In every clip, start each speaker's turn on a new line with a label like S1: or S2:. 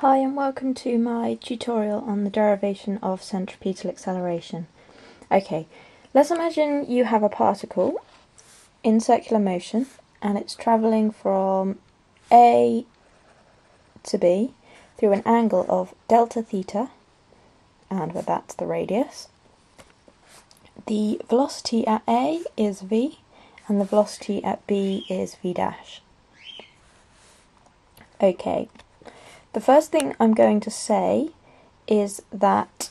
S1: Hi and welcome to my tutorial on the derivation of centripetal acceleration. Okay, let's imagine you have a particle in circular motion and it's travelling from A to B through an angle of delta theta and that's the radius. The velocity at A is v and the velocity at B is v dash. Okay, the first thing I'm going to say is that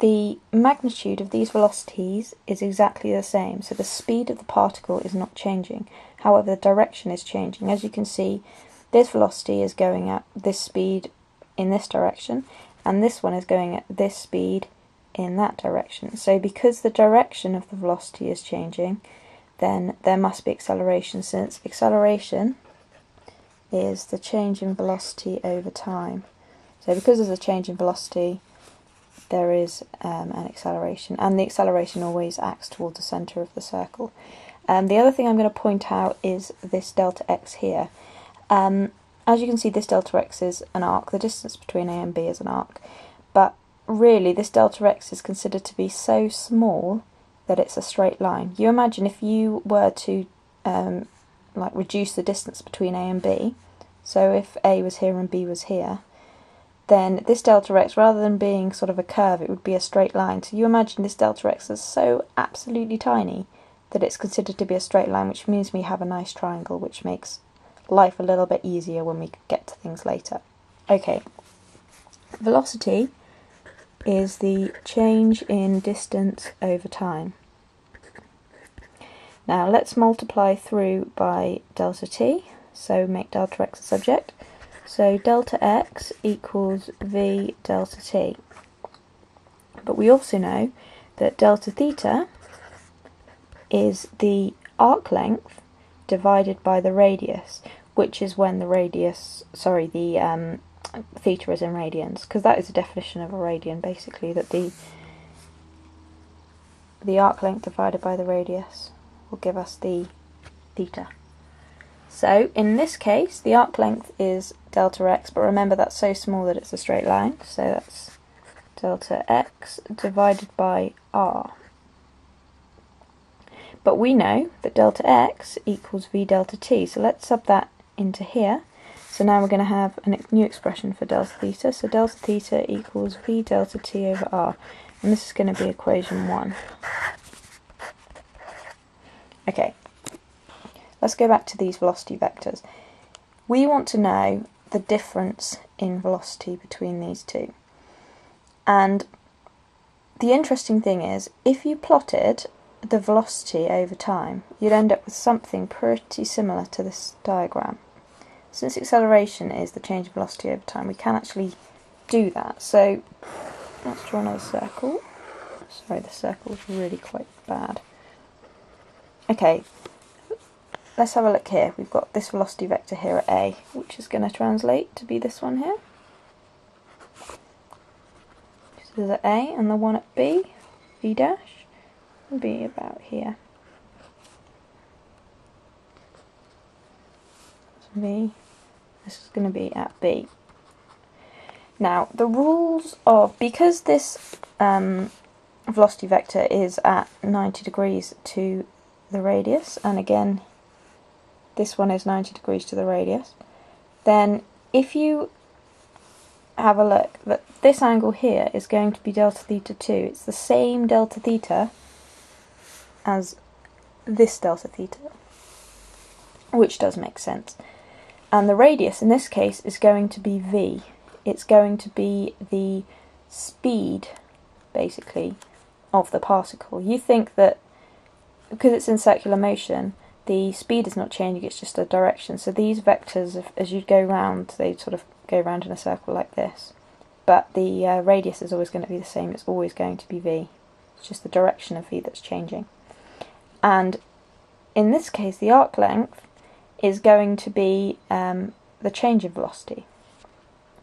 S1: the magnitude of these velocities is exactly the same, so the speed of the particle is not changing. However, the direction is changing. As you can see, this velocity is going at this speed in this direction, and this one is going at this speed in that direction. So because the direction of the velocity is changing, then there must be acceleration, since acceleration is the change in velocity over time. So because there's a change in velocity, there is um, an acceleration, and the acceleration always acts towards the centre of the circle. Um, the other thing I'm going to point out is this delta x here. Um, as you can see, this delta x is an arc. The distance between A and B is an arc. But really, this delta x is considered to be so small that it's a straight line. You imagine if you were to um, like reduce the distance between A and B. So if A was here and B was here, then this delta x, rather than being sort of a curve, it would be a straight line. So you imagine this delta x is so absolutely tiny that it's considered to be a straight line, which means we have a nice triangle, which makes life a little bit easier when we get to things later. Okay, velocity is the change in distance over time. Now let's multiply through by delta t, so make delta x a subject. So delta x equals v delta t. But we also know that delta theta is the arc length divided by the radius, which is when the radius, sorry, the um, theta is in radians, because that is the definition of a radian, basically, that the the arc length divided by the radius will give us the theta. So in this case, the arc length is delta x, but remember that's so small that it's a straight line, so that's delta x divided by r. But we know that delta x equals v delta t, so let's sub that into here. So now we're going to have a new expression for delta theta, so delta theta equals v delta t over r, and this is going to be equation 1. Okay, let's go back to these velocity vectors. We want to know the difference in velocity between these two. And the interesting thing is, if you plotted the velocity over time, you'd end up with something pretty similar to this diagram. Since acceleration is the change in velocity over time, we can actually do that. So let's draw another circle. Sorry, the circle is really quite bad. Okay, let's have a look here. We've got this velocity vector here at A, which is going to translate to be this one here. Is at A, and the one at B, B dash, will be about here. B. This is going to be at B. Now, the rules of, because this um, velocity vector is at 90 degrees to the radius, and again, this one is 90 degrees to the radius, then if you have a look, that this angle here is going to be delta theta 2. It's the same delta theta as this delta theta, which does make sense. And the radius in this case is going to be v. It's going to be the speed, basically, of the particle. You think that because it's in circular motion, the speed is not changing, it's just a direction. So these vectors, as you go round, they sort of go round in a circle like this. But the uh, radius is always going to be the same, it's always going to be v. It's just the direction of v that's changing. And in this case, the arc length is going to be um, the change in velocity.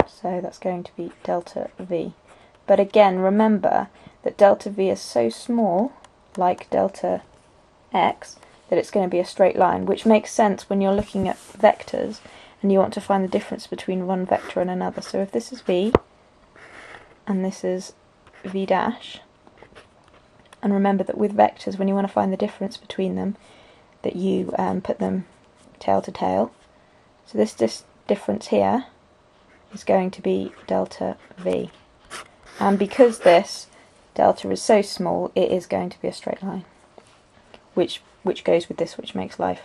S1: So that's going to be delta v. But again, remember that delta v is so small, like delta x that it's going to be a straight line, which makes sense when you're looking at vectors and you want to find the difference between one vector and another. So if this is v and this is v dash, and remember that with vectors, when you want to find the difference between them, that you um, put them tail to tail. So this, this difference here is going to be delta v. And because this delta is so small, it is going to be a straight line, which, which goes with this, which makes life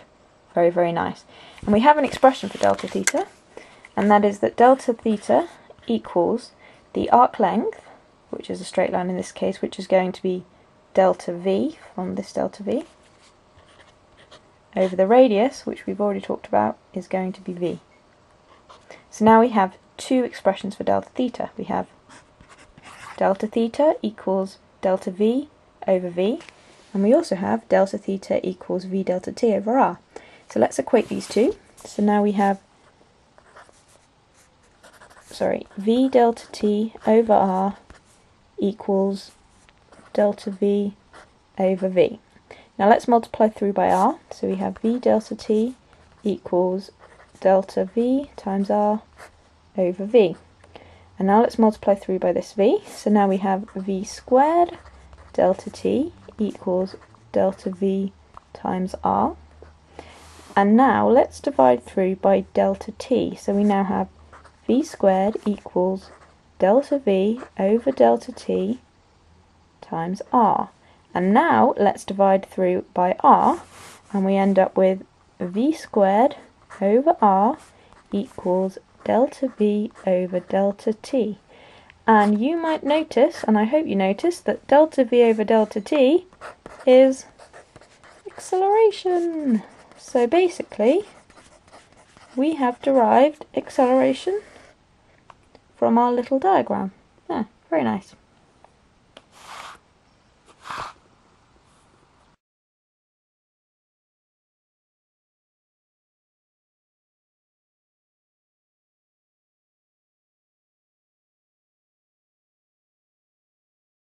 S1: very, very nice. And we have an expression for delta theta, and that is that delta theta equals the arc length, which is a straight line in this case, which is going to be delta v from this delta v, over the radius, which we've already talked about, is going to be v. So now we have two expressions for delta theta. We have delta theta equals delta v over v, and we also have delta theta equals v delta t over r. So let's equate these two. So now we have, sorry, v delta t over r equals delta v over v. Now let's multiply through by r. So we have v delta t equals delta v times r over v. And now let's multiply through by this v. So now we have v squared delta t equals delta v times r. And now let's divide through by delta t. So we now have v squared equals delta v over delta t times r. And now let's divide through by r, and we end up with v squared over r equals delta v over delta t. And you might notice, and I hope you notice, that delta v over delta t is acceleration. So basically, we have derived acceleration from our little diagram. Yeah, very nice.